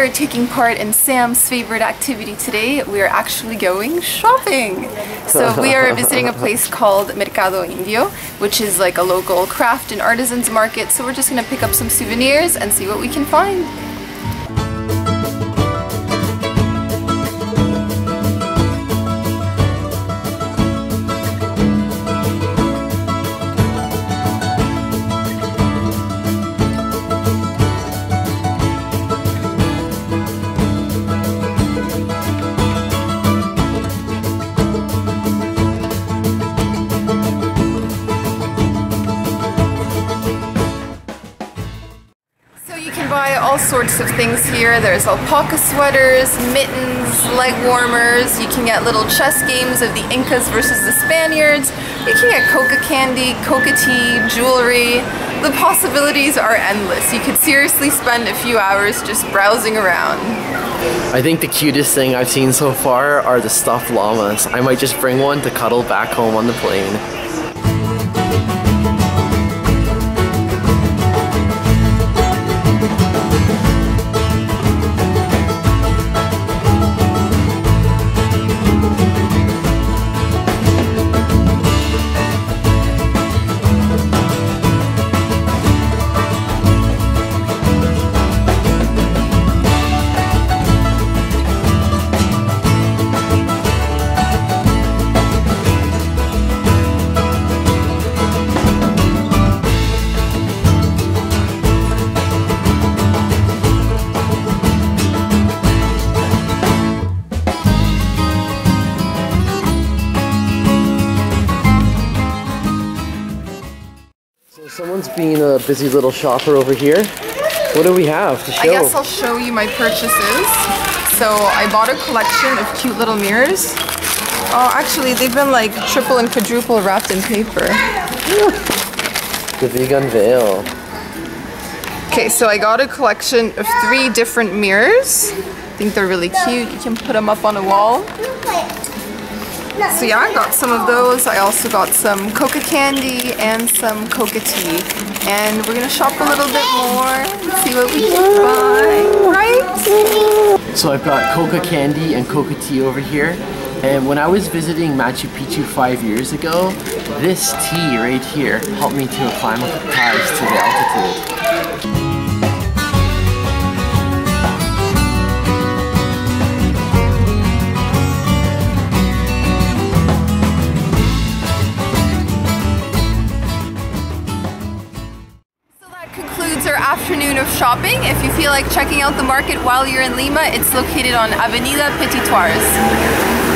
are taking part in Sam's favorite activity today. We are actually going shopping. So we are visiting a place called Mercado Indio, which is like a local craft and artisans market. So we're just gonna pick up some souvenirs and see what we can find. All sorts of things here. There's alpaca sweaters, mittens, leg warmers. You can get little chess games of the Incas versus the Spaniards. You can get coca candy, coca tea, jewelry. The possibilities are endless. You could seriously spend a few hours just browsing around. I think the cutest thing I've seen so far are the stuffed llamas. I might just bring one to cuddle back home on the plane. So someone's being a busy little shopper over here. What do we have to show? I guess I'll show you my purchases. So I bought a collection of cute little mirrors. Oh, actually, they've been like triple and quadruple wrapped in paper. the vegan veil. Okay, so I got a collection of three different mirrors. I think they're really cute. You can put them up on a wall. So yeah, I got some of those. I also got some coca candy and some coca tea. And we're gonna shop a little bit more and see what we can buy, right? So I've got coca candy and coca tea over here. And when I was visiting Machu Picchu five years ago, this tea right here helped me to acclimatize to the altitude. Afternoon of shopping. If you feel like checking out the market while you're in Lima, it's located on Avenida Petit Thouars.